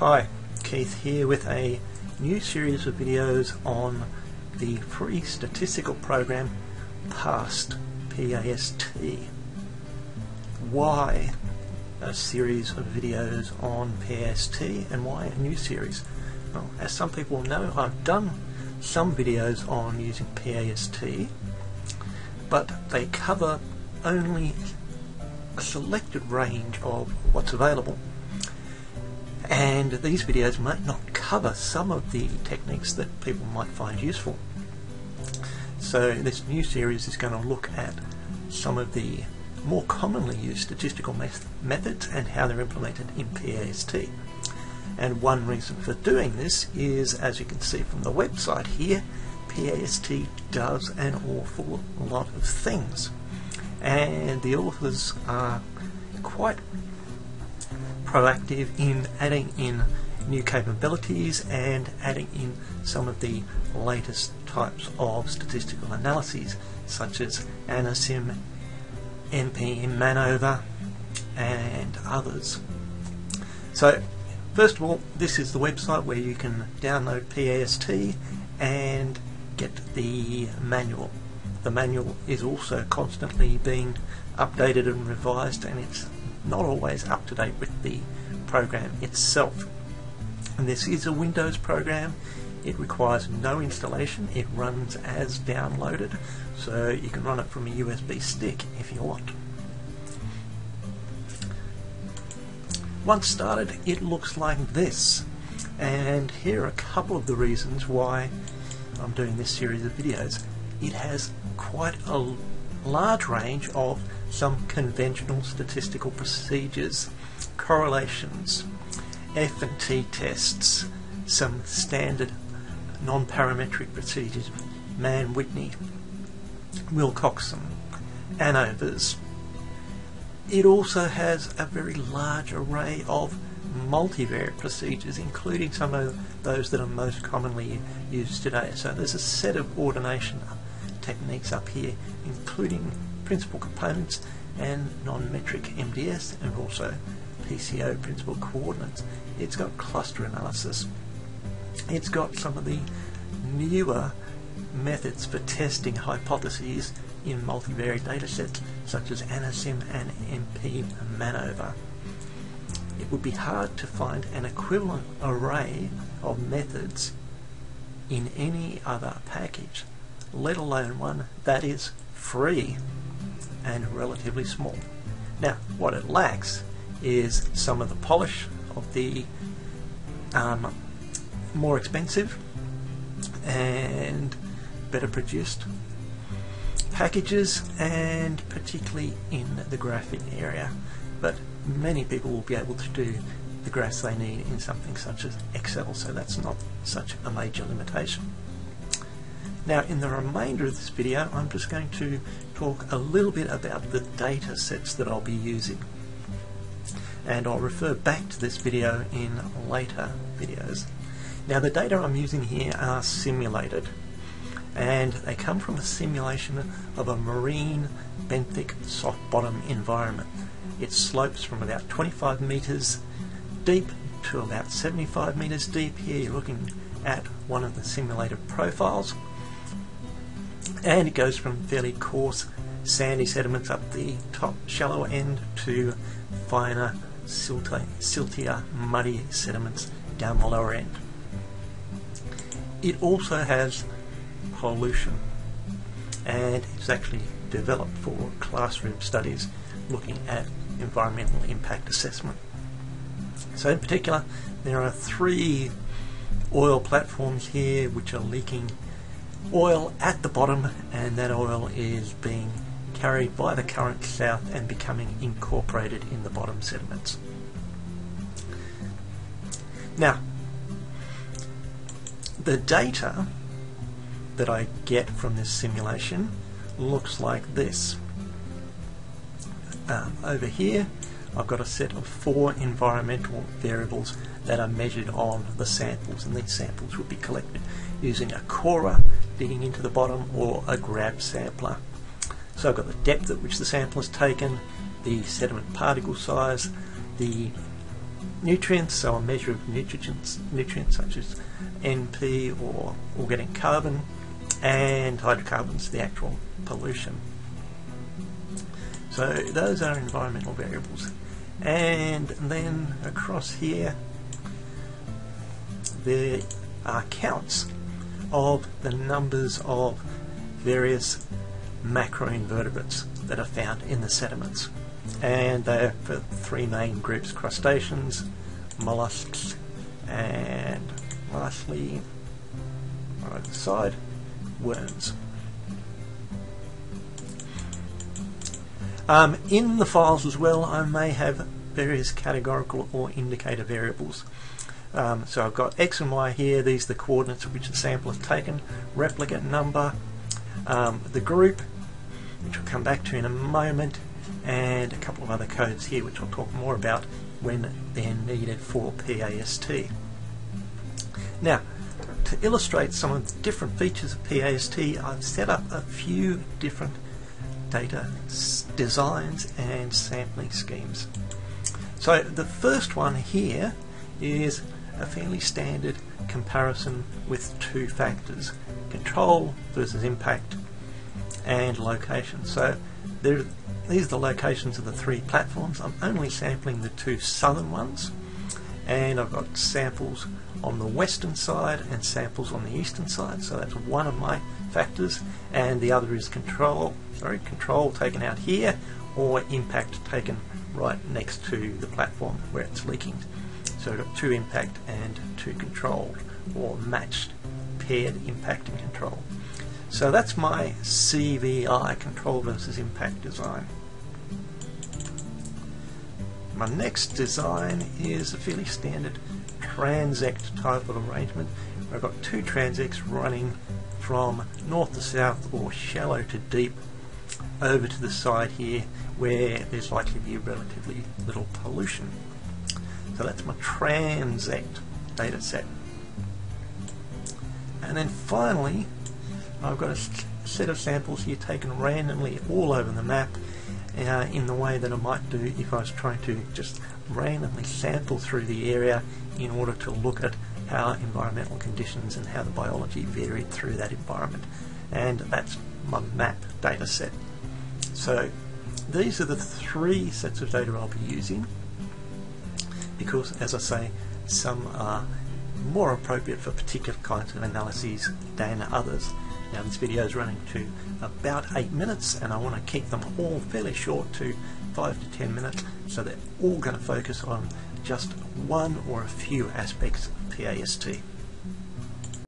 Hi, Keith here with a new series of videos on the free statistical program PAST, P-A-S-T. Why a series of videos on PAST and why a new series? Well, as some people know, I've done some videos on using PAST, but they cover only a selected range of what's available and these videos might not cover some of the techniques that people might find useful. So this new series is going to look at some of the more commonly used statistical methods and how they're implemented in PAST. And one reason for doing this is, as you can see from the website here, PAST does an awful lot of things. And the authors are quite proactive in adding in new capabilities and adding in some of the latest types of statistical analyses such as ANOSIM, NP MANOVA and others. So first of all this is the website where you can download PAST and get the manual. The manual is also constantly being updated and revised and it's not always up to date with the program itself. And this is a Windows program. It requires no installation. It runs as downloaded, so you can run it from a USB stick if you want. Once started, it looks like this. And here are a couple of the reasons why I'm doing this series of videos. It has quite a large range of some conventional statistical procedures, correlations, F and T tests, some standard non-parametric procedures, Mann-Whitney, Wilcoxon, ANOVAs. It also has a very large array of multivariate procedures, including some of those that are most commonly used today. So there's a set of ordination techniques up here, including principal components and non-metric MDS and also PCO principal coordinates. It's got cluster analysis. It's got some of the newer methods for testing hypotheses in multivariate datasets such as ANOSIM and NP MANOVA. It would be hard to find an equivalent array of methods in any other package let alone one that is free and relatively small. Now, what it lacks is some of the polish of the um, more expensive and better produced packages and particularly in the graphing area but many people will be able to do the graphs they need in something such as Excel so that's not such a major limitation. Now in the remainder of this video I'm just going to talk a little bit about the data sets that I'll be using and I'll refer back to this video in later videos. Now the data I'm using here are simulated and they come from a simulation of a marine benthic soft bottom environment. It slopes from about 25 metres deep to about 75 metres deep. Here you're looking at one of the simulated profiles and it goes from fairly coarse sandy sediments up the top shallow end to finer silty, siltier muddy sediments down the lower end. It also has pollution and it's actually developed for classroom studies looking at environmental impact assessment. So in particular there are three oil platforms here which are leaking oil at the bottom and that oil is being carried by the current south and becoming incorporated in the bottom sediments. Now, the data that I get from this simulation looks like this. Um, over here, I've got a set of four environmental variables that are measured on the samples, and these samples will be collected using a corer digging into the bottom or a grab sampler. So I've got the depth at which the sample is taken, the sediment particle size, the nutrients, so a measure of nutrients, nutrients such as NP or organic carbon, and hydrocarbons, the actual pollution. So those are environmental variables. And then across here, there are counts of the numbers of various macroinvertebrates that are found in the sediments. And they're for three main groups crustaceans, mollusks, and lastly, right the side, worms. Um, in the files as well, I may have various categorical or indicator variables. Um, so I've got X and Y here, these are the coordinates of which the sample is taken, replicate number, um, the group, which we'll come back to in a moment, and a couple of other codes here which I'll talk more about when they're needed for PAST. Now, to illustrate some of the different features of PAST, I've set up a few different data designs and sampling schemes. So the first one here is a fairly standard comparison with two factors, control versus impact and location. So there, these are the locations of the three platforms. I'm only sampling the two southern ones and I've got samples on the western side and samples on the eastern side so that's one of my factors and the other is control sorry control taken out here or impact taken right next to the platform where it's leaking so we've got two impact and two control, or matched paired impact and control. So that's my CVI, control versus impact design. My next design is a fairly standard transect type of arrangement. I've got two transects running from north to south or shallow to deep over to the side here where there's likely to be relatively little pollution. So that's my transect data set. And then finally, I've got a set of samples here taken randomly all over the map uh, in the way that I might do if I was trying to just randomly sample through the area in order to look at how environmental conditions and how the biology varied through that environment. And that's my map data set. So these are the three sets of data I'll be using because, as I say, some are more appropriate for particular kinds of analyses than others. Now this video is running to about 8 minutes and I want to keep them all fairly short to 5 to 10 minutes so they're all going to focus on just one or a few aspects of PAST.